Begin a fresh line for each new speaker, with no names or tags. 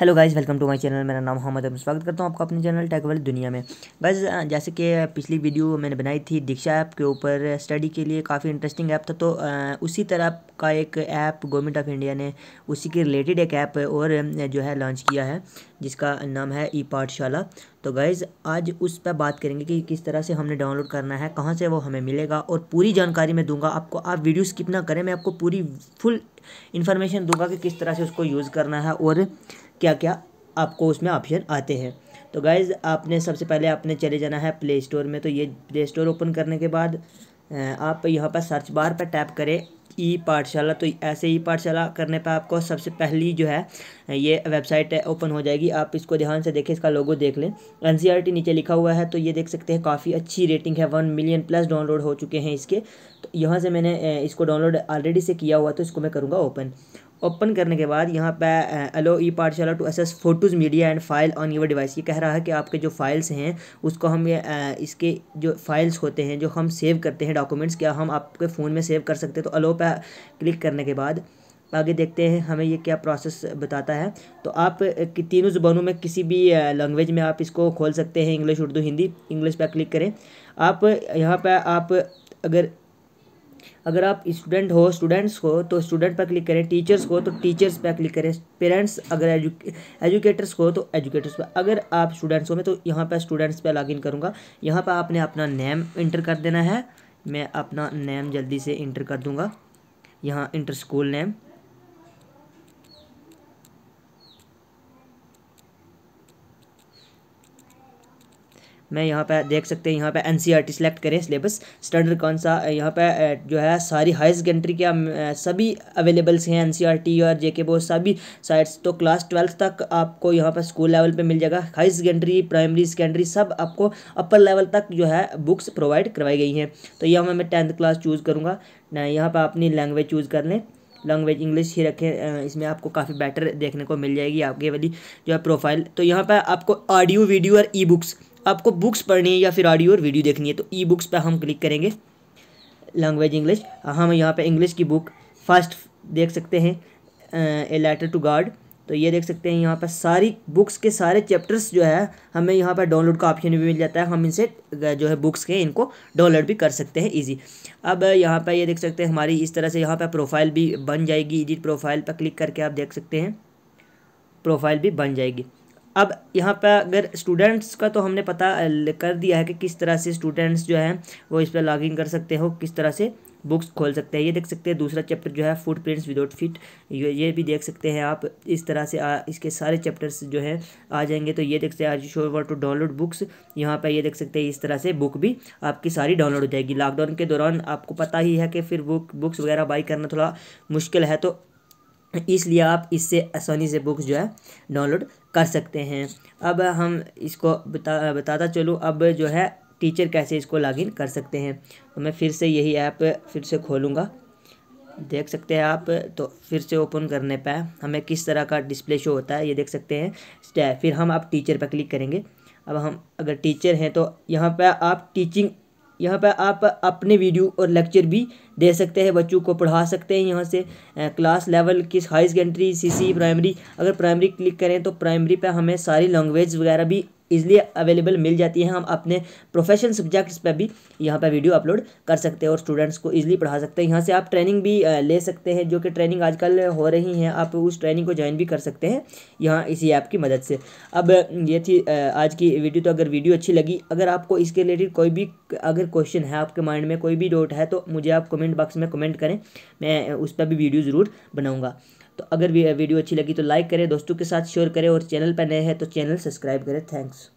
Hello guys welcome to my channel मेरा नाम मोहम्मद मैं स्वागत करता हूँ आपका अपने चैनल टेक वर्ल्ड दुनिया में। गाइस जैसे कि पिछली वीडियो मैंने बनाई थी दीक्षा ऐप के ऊपर स्टडी के लिए, काफ़ी इंटरेस्टिंग ऐप था। तो उसी तरह का एक ऐप गवर्नमेंट ऑफ़ इंडिया ने उसी के रिलेटेड एक ऐप और जो है लॉन्च किया है, जिसका नाम है ई पाठशाला तो गाइज़ आज उस पर बात करेंगे कि किस तरह से हमने डाउनलोड करना है, कहाँ से वो हमें मिलेगा और पूरी जानकारी मैं दूँगा आपको। आप वीडियो स्किप ना करें, मैं आपको पूरी फुल इन्फॉर्मेशन दूँगा कि किस तरह से उसको यूज़ करना है और क्या क्या आपको उसमें ऑप्शन आते हैं। तो गाइज़ आपने सबसे पहले आपने चले जाना है प्ले स्टोर में। तो ये प्ले स्टोर ओपन करने के बाद आप यहाँ पर सर्च बार पर टैप करें ई पाठशाला तो ऐसे ही पाठशाला करने पर आपको सबसे पहली जो है, ये वेबसाइट ओपन हो जाएगी। आप इसको ध्यान से देखें, इसका लोगो देख लें। एन e नीचे लिखा हुआ है तो ये देख सकते हैं काफ़ी अच्छी रेटिंग है। वन मिलियन प्लस डाउनलोड हो चुके हैं इसके। तो यहाँ से मैंने इसको डाउनलोड ऑलरेडी से किया हुआ तो इसको मैं करूँगा ओपन ओपन करने के बाद यहाँ पे allow ePathshala to access photos media and file on your device ये कह रहा है कि आपके जो फाइल्स हैं, उसको हम ये इसके जो फाइल्स होते हैं, जो हम सेव करते हैं डॉक्यूमेंट्स क्या हम आपके फ़ोन में सेव कर सकते हैं? तो अलो पे क्लिक करने के बाद आगे देखते हैं, हमें ये क्या प्रोसेस बताता है। तो आप तीनों ज़ुबानों में किसी भी लैंग्वेज में आप इसको खोल सकते हैं इंग्लिश उर्दू हिंदी इंग्लिश पर क्लिक करें। आप यहाँ पर आप अगर अगर आप स्टूडेंट हो स्टूडेंट्स हो तो स्टूडेंट पर क्लिक करें टीचर्स को तो टीचर्स पर क्लिक करें पेरेंट्स अगर एजुकेटर्स को तो एजुकेटर्स पर। अगर आप स्टूडेंट्स हो, मैं तो यहाँ पर स्टूडेंट्स पर लॉगिन करूँगा। यहाँ पर आपने अपना नेम इंटर कर देना है। मैं अपना नेम जल्दी से इंटर कर दूँगा। यहाँ इंटर स्कूल नेम मैं यहाँ पे देख सकते हैं, यहाँ पे एन सी सेलेक्ट करें सिलेबस स्टैंडर्ड कौन सा यहाँ पे जो है, सारी हाई सेकेंडरी के सभी अवेलेबल्स हैं एन सी टी और जे के सभी साइट्स तो क्लास ट्वेल्थ तक आपको यहाँ पर स्कूल लेवल पे मिल जाएगा. हाई सेकेंडरी प्राइमरी सेकेंडरी सब आपको अपर लेवल तक जो है बुक्स प्रोवाइड करवाई गई हैं. तो यहाँ मैं टेंथ क्लास चूज़ करूँगा. यहाँ पर अपनी लैंग्वेज चूज़ कर लें. लैंग्वेज इंग्लिश ही रखें इसमें आपको काफ़ी बेटर देखने को मिल जाएगी आपके वाली जो है प्रोफ़ाइल तो यहाँ पर आपको ऑडियो वीडियो और ई बुक्स आपको बुक्स पढ़नी है या फिर ऑडियो और वीडियो देखनी है तो ई बुक्स पर हम क्लिक करेंगे। लैंग्वेज इंग्लिश हम यहाँ पे इंग्लिश की बुक फ़र्स्ट देख सकते हैं ए लेटर टू गार्ड तो ये देख सकते हैं यहाँ पर सारी बुक्स के सारे चैप्टर्स जो है, हमें यहाँ पर डाउनलोड का ऑप्शन भी मिल जाता है। हम इनसे जो है बुक्स के, इनको डाउनलोड भी कर सकते हैं इजी अब यहाँ पर ये देख सकते हैं हमारी इस तरह से यहाँ पर प्रोफ़ाइल भी बन जाएगी। एडिट प्रोफ़ाइल पर क्लिक करके आप देख सकते हैं। प्रोफ़ाइल भी बन जाएगी। अब यहाँ पर अगर स्टूडेंट्स का तो हमने पता कर दिया है कि किस तरह से स्टूडेंट्स जो हैं वो इस पर लॉगिन कर सकते हो किस तरह से बुक्स खोल सकते हैं। ये देख सकते हैं दूसरा चैप्टर जो है फुट प्रिंट्स विदाउट फिट ये भी देख सकते हैं आप इस तरह से आ, इसके सारे चैप्टर्स जो है आ जाएँगे। तो ये देख सकते हैं आज show where to download books यहाँ पर ये देख सकते हैं इस तरह से बुक भी आपकी सारी डाउनलोड हो जाएगी। लॉकडाउन के दौरान आपको पता ही है कि फिर बुक बुक्स वगैरह बाई करना थोड़ा मुश्किल है तो इसलिए आप इससे आसानी से बुक्स जो है डाउनलोड कर सकते हैं। अब हम इसको बता, बताता चलूँ, अब जो है टीचर कैसे इसको लॉगिन कर सकते हैं। तो मैं फिर से यही ऐप फिर से खोलूँगा। देख सकते हैं आप तो फिर से ओपन करने पर हमें किस तरह का डिस्प्ले शो होता है, ये देख सकते हैं। फिर हम आप टीचर पर क्लिक करेंगे। अब हम, अगर टीचर हैं तो यहाँ पर आप टीचिंग यहाँ पर आप अपने वीडियो और लेक्चर भी दे सकते हैं, बच्चों को पढ़ा सकते हैं यहाँ से। क्लास लेवल किस हाई सेकेंडरी सी प्राइमरी अगर प्राइमरी क्लिक करें तो प्राइमरी पे हमें सारी लैंग्वेज वगैरह भी इजीली अवेलेबल मिल जाती है। हम अपने प्रोफेशनल सब्जेक्ट्स पर भी यहाँ पर वीडियो अपलोड कर सकते हैं और स्टूडेंट्स को इजीली पढ़ा सकते हैं। यहाँ से आप ट्रेनिंग भी ले सकते हैं, जो कि ट्रेनिंग आजकल हो रही हैं। आप उस ट्रेनिंग को ज्वाइन भी कर सकते हैं यहाँ इसी ऐप की मदद से। अब, ये थी आज की वीडियो तो अगर वीडियो अच्छी लगी, अगर आपको इसके रिलेटेड कोई भी, अगर क्वेश्चन है आपके माइंड में, कोई भी डाउट है तो मुझे आप कमेंट बॉक्स में कमेंट करें। मैं उस पर भी वीडियो ज़रूर बनाऊँगा। तो अगर वीडियो अच्छी लगी तो लाइक करें, दोस्तों के साथ शेयर करें और चैनल पर नए हैं तो चैनल सब्सक्राइब करें। थैंक्स।